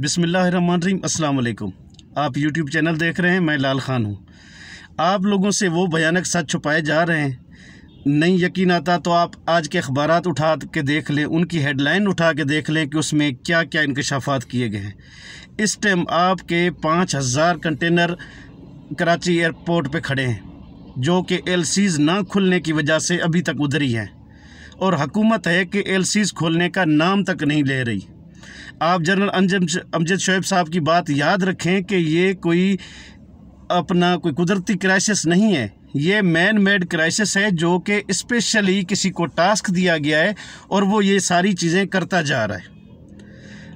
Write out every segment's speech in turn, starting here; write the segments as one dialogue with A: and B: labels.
A: बिसमीम वालेकुम आप यूट्यूब चैनल देख रहे हैं, मैं लाल खान हूँ। आप लोगों से वो भयानक सच छुपाए जा रहे हैं। नहीं यकीन आता तो आप आज के अखबार उठा के देख लें, उनकी हेडलाइन उठा के देख लें कि उसमें क्या क्या इंकशाफात किए गए हैं। इस टाइम आपके पाँच हज़ार कंटेनर कराची एयरपोर्ट पे खड़े हैं, जो कि एल ना खुलने की वजह से अभी तक उधर हैं और हकूमत है कि एल खोलने का नाम तक नहीं ले रही। आप जनरल अमजद शोएब साहब की बात याद रखें कि ये कोई अपना कोई कुदरती क्राइसिस नहीं है। ये मैन मेड क्राइसिस है जो कि स्पेशली किसी को टास्क दिया गया है और वो ये सारी चीज़ें करता जा रहा है।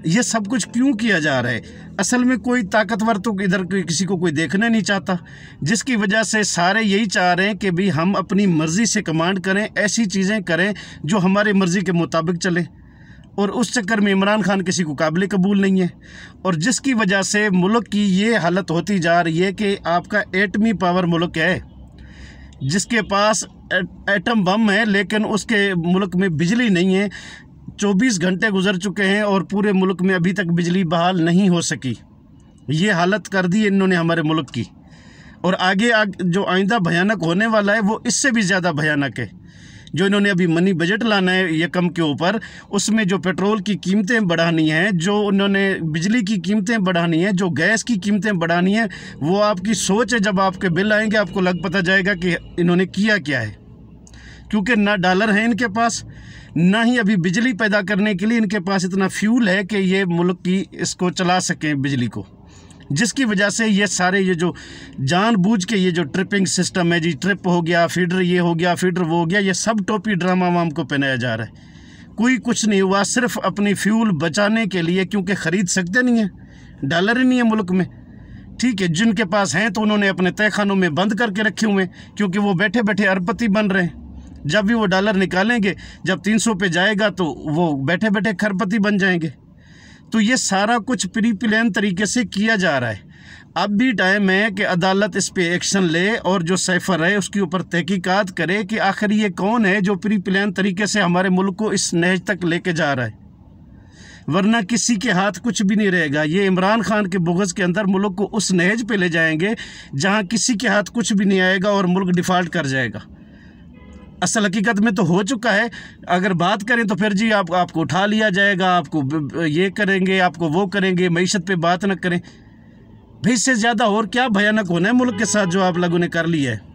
A: ये सब कुछ क्यों किया जा रहा है? असल में कोई ताकतवर तो इधर किसी को कोई देखना नहीं चाहता, जिसकी वजह से सारे यही चाह रहे हैं कि भाई हम अपनी मर्ज़ी से कमांड करें, ऐसी चीज़ें करें जो हमारे मर्ज़ी के मुताबिक चलें। और उस चक्कर में इमरान खान किसी को काबिल कबूल नहीं है। और जिसकी वजह से मुल्क की ये हालत होती जा रही है कि आपका एटमी पावर मुल्क है, जिसके पास एटम बम है, लेकिन उसके मुल्क में बिजली नहीं है। 24 घंटे गुजर चुके हैं और पूरे मुल्क में अभी तक बिजली बहाल नहीं हो सकी। ये हालत कर दी इन्होंने हमारे मुल्क की। और आगे आग, जो आइंदा भयानक होने वाला है, वो इससे भी ज़्यादा भयानक है। जो इन्होंने अभी मनी बजट लाना है ये कम के ऊपर, उसमें जो पेट्रोल की कीमतें बढ़ानी हैं, जो उन्होंने बिजली की कीमतें बढ़ानी हैं, जो गैस की कीमतें बढ़ानी हैं, वो आपकी सोच है, जब आपके बिल आएँगे, आपको लग पता जाएगा कि इन्होंने किया क्या है। क्योंकि ना डॉलर है इनके पास, ना ही अभी बिजली पैदा करने के लिए इनके पास इतना फ्यूल है कि ये मुल्क की इसको चला सकें बिजली को। जिसकी वजह से ये सारे ये जो जानबूझ के ये जो ट्रिपिंग सिस्टम है जी, ट्रिप हो गया, फीडर ये हो गया, फीडर वो हो गया, ये सब टोपी ड्रामा वाम को पहनाया जा रहा है। कोई कुछ नहीं हुआ, सिर्फ़ अपनी फ्यूल बचाने के लिए, क्योंकि ख़रीद सकते नहीं हैं, डॉलर ही नहीं है मुल्क में। ठीक है, जिनके पास हैं तो उन्होंने अपने तय खानों में बंद करके रखे हुए हैं, क्योंकि वो बैठे बैठे अरबपति बन रहे हैं। जब भी वो डॉलर निकालेंगे, जब 300 पे जाएगा तो वो बैठे बैठे खरपति बन जाएँगे। तो ये सारा कुछ प्री प्लान तरीके से किया जा रहा है। अब भी टाइम है कि अदालत इस पे एक्शन ले और जो सैफर है उसके ऊपर तहकीकात करे कि आखिर ये कौन है जो प्री प्लान तरीके से हमारे मुल्क को इस नहज तक लेके जा रहा है। वरना किसी के हाथ कुछ भी नहीं रहेगा। ये इमरान खान के बुगज़ के अंदर मुल्क को उस नहज पे ले जाएँगे जहाँ किसी के हाथ कुछ भी नहीं आएगा और मुल्क डिफ़ाल्ट कर जाएगा। असल हकीकत में तो हो चुका है। अगर बात करें तो फिर जी आप, आपको उठा लिया जाएगा, आपको ये करेंगे, आपको वो करेंगे, मीशत पे बात न करें। भाई इससे ज़्यादा और क्या भयानक होना है मुल्क के साथ जो आप लोगों ने कर लिया है।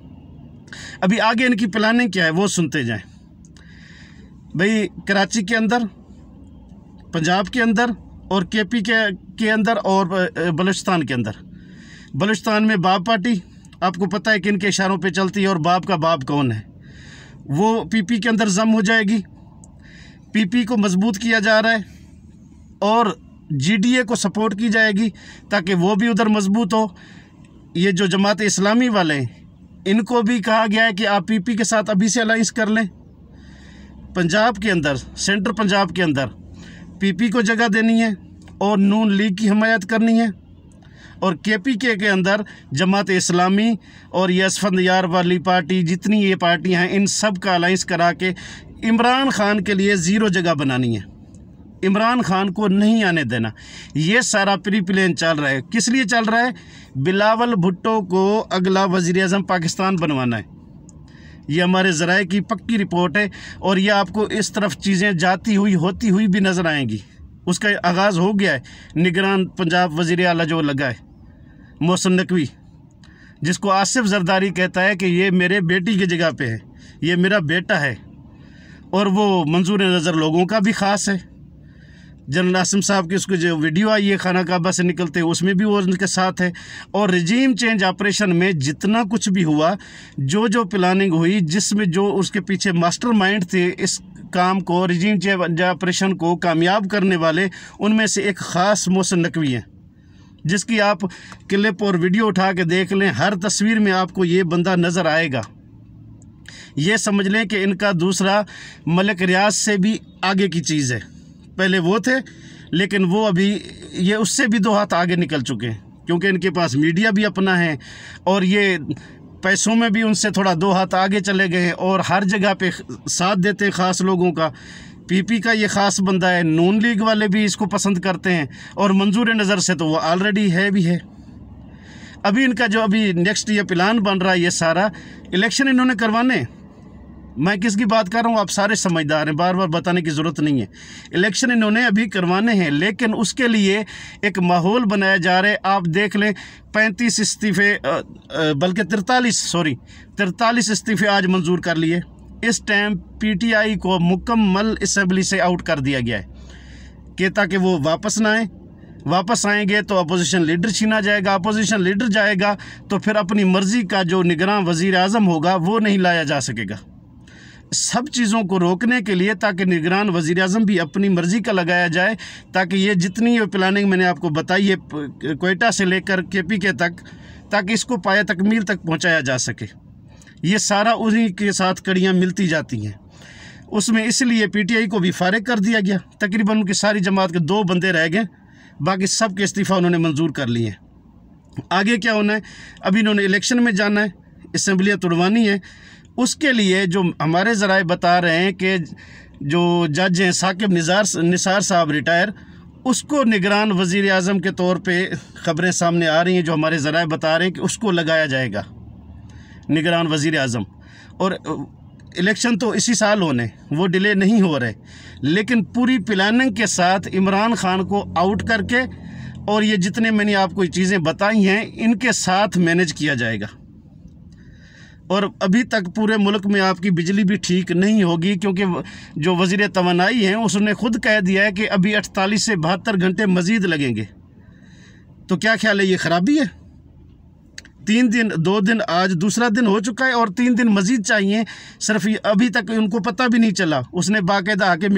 A: अभी आगे इनकी प्लानिंग क्या है, वो सुनते जाएँ। भाई कराची के अंदर, पंजाब के अंदर और के पी के के अंदर और बलूचिस्तान के अंदर। बलूचिस्तान में बाप पार्टी आपको पता है कि इनके इशारों पे चलती है और बाप का बाप कौन है। वो पीपी के अंदर जम हो जाएगी। पीपी को मज़बूत किया जा रहा है और जीडीए को सपोर्ट की जाएगी ताकि वो भी उधर मज़बूत हो। ये जो जमात इस्लामी वाले हैं, इनको भी कहा गया है कि आप पीपी के साथ अभी से अलाइंस कर लें। पंजाब के अंदर सेंट्रल पंजाब के अंदर पीपी को जगह देनी है और नून लीग की हमायत करनी है। और के पी के के अंदर जमात इस्लामी और यसफंद यार वाली पार्टी, जितनी ये पार्टियाँ हैं, इन सब का अलाइंस करा के इमरान खान के लिए ज़ीरो जगह बनानी है। इमरान खान को नहीं आने देना। ये सारा प्री प्लान चल रहा है। किस लिए चल रहा है? बिलावल भुट्टो को अगला वज़ी अजम पाकिस्तान बनवाना है। ये हमारे ज़राए की पक्की रिपोर्ट है और ये आपको इस तरफ़ चीज़ें जाती हुई, होती हुई भी नज़र आएँगी। उसका आगाज़ हो गया है। निगरान पंजाब वज़ी अला जो लगा है। मोहसन नकवी, जिसको आसिफ जरदारी कहता है कि ये मेरे बेटी की जगह पे है, ये मेरा बेटा है, और वो मंजूर नज़र लोगों का भी ख़ास है। जनरल आसम साहब की उसकी जो वीडियो आई है खाना काबा से निकलते, उसमें भी वो उनके साथ है। और रिजीम चेंज ऑपरेशन में जितना कुछ भी हुआ, जो जो प्लानिंग हुई, जिसमें जो उसके पीछे मास्टर माइंड थे, इस काम को रिजीम चेंज ऑपरेशन को कामयाब करने वाले, उनमें से एक ख़ास मौसम नकवी हैं। जिसकी आप क्लिप और वीडियो उठा के देख लें, हर तस्वीर में आपको ये बंदा नज़र आएगा। ये समझ लें कि इनका दूसरा मलिक रियाज से भी आगे की चीज़ है। पहले वो थे, लेकिन वो अभी ये उससे भी दो हाथ आगे निकल चुके हैं, क्योंकि इनके पास मीडिया भी अपना है और ये पैसों में भी उनसे थोड़ा दो हाथ आगे चले गए और हर जगह पे साथ देते हैं ख़ास लोगों का। पीपी का ये ख़ास बंदा है, नून लीग वाले भी इसको पसंद करते हैं, और मंजूर नज़र से तो वो ऑलरेडी है भी है। अभी इनका जो अभी नेक्स्ट ये प्लान बन रहा है ये सारा इलेक्शन इन्होंने करवाने। मैं किसकी बात कर रहा हूँ? आप सारे समझदार हैं बार बार बताने की ज़रूरत नहीं है। इलेक्शन इन्होंने अभी करवाने हैं, लेकिन उसके लिए एक माहौल बनाया जा रहा है। आप देख लें, पैंतीस इस्तीफ़े बल्कि तिरतालीस सॉरी तिरतालीस इस्तीफ़े आज मंजूर कर लिए। इस टाइम पीटीआई को मुकम्मल इसम्बली से आउट कर दिया गया है। कि ताकि वो वापस ना आए। वापस आएँगे तो अपोजिशन लीडर छीना जाएगा। अपोजिशन लीडर जाएगा तो फिर अपनी मर्ज़ी का जो निगरान वज़ी अजम होगा, वो नहीं लाया जा सकेगा। सब चीज़ों को रोकने के लिए ताकि निगरान वज़ी अजम भी अपनी मर्ज़ी का लगाया जाए, ताकि ये जितनी प्लानिंग मैंने आपको बताई है कोयटा से लेकर के पी के तक, ताकि इसको पाया तकमील तक पहुँचाया जा सके। ये सारा उन्हीं के साथ कड़ियाँ मिलती जाती हैं। उसमें इसलिए पीटीआई को भी फारिग कर दिया गया। तकरीबन उनकी सारी जमात के दो बंदे रह गए, बाकी सब के इस्तीफ़ा उन्होंने मंजूर कर लिए हैं। आगे क्या होना है? अभी इन्होंने इलेक्शन में जाना है इसम्बलियाँ तुड़वानी है। उसके लिए जो हमारे ज़राए बता रहे हैं कि जो जज हैं, साकिब निज़ार, निसार साहब रिटायर, उसको निगरान वज़ी अजम के तौर पर ख़बरें सामने आ रही हैं, जो हमारे ज़राए बता रहे हैं कि उसको लगाया जाएगा। निगरान वज़ी अजम और इलेक्शन तो इसी साल होने, वो डिले नहीं हो रहे। लेकिन पूरी प्लानिंग के साथ इमरान खान को आउट करके, और ये जितने मैंने आपको चीज़ें बताई हैं, इनके साथ मैनेज किया जाएगा। और अभी तक पूरे मुल्क में आपकी बिजली भी ठीक नहीं होगी, क्योंकि जो वज़ीर तोानाई हैं, उसने खुद कह दिया है कि अभी अड़तालीस से बहत्तर घंटे मज़ीद लगेंगे। तो क्या ख्याल है, ये ख़राबी है? तीन दिन, दो दिन, आज दूसरा दिन हो चुका है और तीन दिन मज़ीद चाहिए। सिर्फ़ अभी तक उनको पता भी नहीं चला। उसने बाकायदा आके